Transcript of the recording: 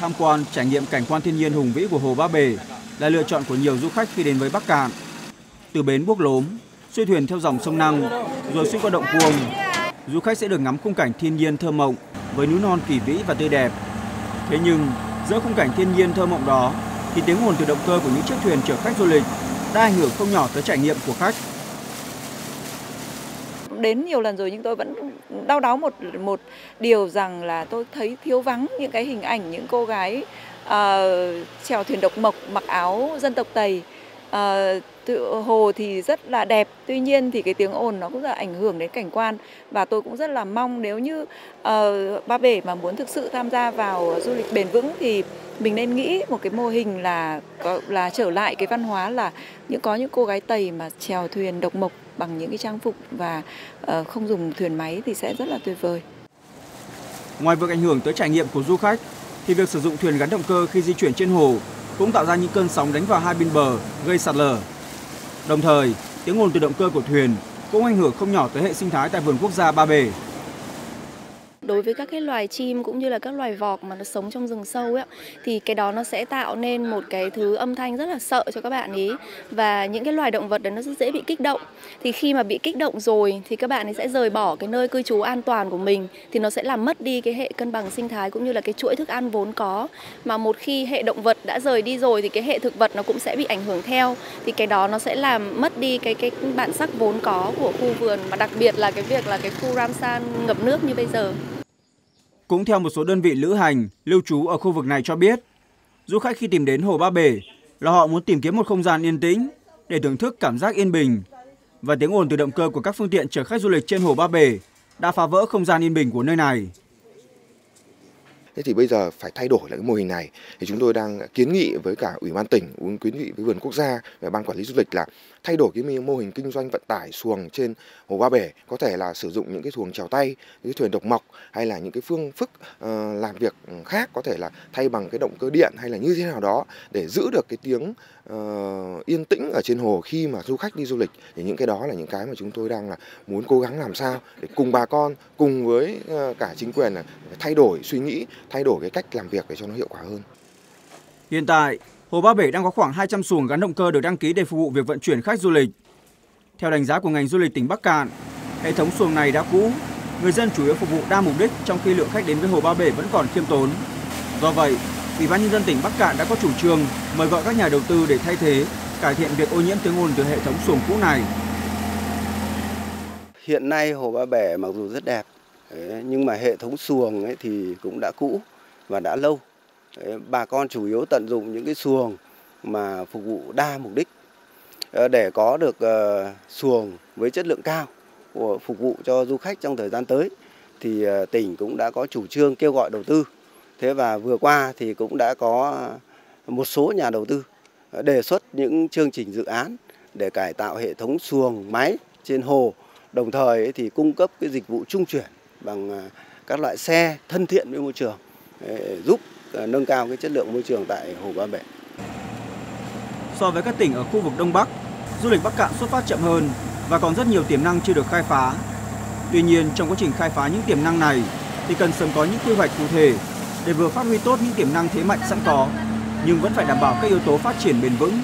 tham quan, trải nghiệm cảnh quan thiên nhiên hùng vĩ của Hồ Ba Bể là lựa chọn của nhiều du khách khi đến với Bắc Cạn. Từ bến Buốc Lốm, xuôi thuyền theo dòng sông Năng, rồi xuyên qua động Cuồng, du khách sẽ được ngắm khung cảnh thiên nhiên thơ mộng với núi non kỳ vĩ và tươi đẹp. Thế nhưng, giữa khung cảnh thiên nhiên thơ mộng đó thì tiếng ồn từ động cơ của những chiếc thuyền chở khách du lịch đã ảnh hưởng không nhỏ tới trải nghiệm của khách. Đến nhiều lần rồi nhưng tôi vẫn đau đáu một một điều rằng là tôi thấy thiếu vắng những cái hình ảnh những cô gái uh, chèo thuyền độc mộc mặc áo dân tộc Tây uh, ờ, tự hồ thì rất là đẹp. Tuy nhiên thì cái tiếng ồn nó cũng là ảnh hưởng đến cảnh quan. Và tôi cũng rất là mong nếu như uh, ba bể mà muốn thực sự tham gia vào du lịch bền vững thì mình nên nghĩ một cái mô hình là có là trở lại cái văn hóa là những có những cô gái tây mà chèo thuyền độc mộc bằng những cái trang phục và uh, không dùng thuyền máy thì sẽ rất là tuyệt vời. Ngoài việc ảnh hưởng tới trải nghiệm của du khách thì việc sử dụng thuyền gắn động cơ khi di chuyển trên hồ cũng tạo ra những cơn sóng đánh vào hai bên bờ gây sạt lở. Đồng thời, tiếng ồn từ động cơ của thuyền cũng ảnh hưởng không nhỏ tới hệ sinh thái tại vườn quốc gia Ba Bể đối với các cái loài chim cũng như là các loài vọc mà nó sống trong rừng sâu ấy, thì cái đó nó sẽ tạo nên một cái thứ âm thanh rất là sợ cho các bạn ý. Và những cái loài động vật đấy nó rất dễ bị kích động. Thì khi mà bị kích động rồi thì các bạn ấy sẽ rời bỏ cái nơi cư trú an toàn của mình, thì nó sẽ làm mất đi cái hệ cân bằng sinh thái cũng như là cái chuỗi thức ăn vốn có. Mà một khi hệ động vật đã rời đi rồi thì cái hệ thực vật nó cũng sẽ bị ảnh hưởng theo. Thì cái đó nó sẽ làm mất đi cái cái bản sắc vốn có của khu vườn và đặc biệt là cái việc là cái khu Ramsan ngập nước như bây giờ. Cũng theo một số đơn vị lữ hành, lưu trú ở khu vực này cho biết, du khách khi tìm đến Hồ Ba Bể là họ muốn tìm kiếm một không gian yên tĩnh để thưởng thức cảm giác yên bình. Và tiếng ồn từ động cơ của các phương tiện chở khách du lịch trên Hồ Ba Bể đã phá vỡ không gian yên bình của nơi này. Thế thì bây giờ phải thay đổi lại cái mô hình này. Thì chúng tôi đang kiến nghị với cả ủy ban tỉnh, kiến nghị với vườn quốc gia và ban quản lý du lịch là thay đổi cái mô hình kinh doanh vận tải xuồng trên hồ Ba Bể, có thể là sử dụng những cái xuồng chèo tay, những cái thuyền độc mộc hay là những cái phương thức uh, ờ, làm việc khác có thể là thay bằng cái động cơ điện hay là như thế nào đó để giữ được cái tiếng uh, yên tĩnh ở trên hồ khi mà du khách đi du lịch. Thì những cái đó là những cái mà chúng tôi đang là muốn cố gắng làm sao để cùng bà con cùng với uh, cả chính quyền là thay đổi suy nghĩ thay đổi cái cách làm việc để cho nó hiệu quả hơn hiện tại Hồ Ba Bể đang có khoảng 200 xuồng gắn động cơ được đăng ký để phục vụ việc vận chuyển khách du lịch. Theo đánh giá của ngành du lịch tỉnh Bắc Cạn, hệ thống xuồng này đã cũ, người dân chủ yếu phục vụ đa mục đích trong khi lượng khách đến với Hồ Ba Bể vẫn còn khiêm tốn. Do vậy, Ủy ban nhân dân tỉnh Bắc Cạn đã có chủ trương mời gọi các nhà đầu tư để thay thế, cải thiện việc ô nhiễm tiếng ồn từ hệ thống xuồng cũ này. Hiện nay Hồ Ba Bể mặc dù rất đẹp, nhưng mà hệ thống xuồng ấy thì cũng đã cũ và đã lâu. Bà con chủ yếu tận dụng những cái xuồng mà phục vụ đa mục đích ờ, để có được ờ, xuồng với chất lượng cao phục vụ cho du khách trong thời gian tới. Thì ờ, tỉnh cũng đã có chủ trương kêu gọi đầu tư. Thế và vừa qua thì cũng đã có một số nhà đầu tư đề xuất những chương trình dự án để cải tạo hệ thống xuồng máy trên hồ, đồng thời thì cung cấp cái dịch vụ trung chuyển bằng à, các loại xe thân thiện với môi trường giúp à, nâng cao cái chất lượng môi trường tại Hồ Ba Bể. So với các tỉnh ở khu vực Đông Bắc, du lịch Bắc Cạn xuất phát chậm hơn và còn rất nhiều tiềm năng chưa được khai phá. Tuy nhiên, trong quá trình khai phá những tiềm năng này thì cần sớm có những quy hoạch cụ thể để vừa phát huy tốt những tiềm năng thế mạnh sẵn có nhưng vẫn phải đảm bảo các yếu tố phát triển bền vững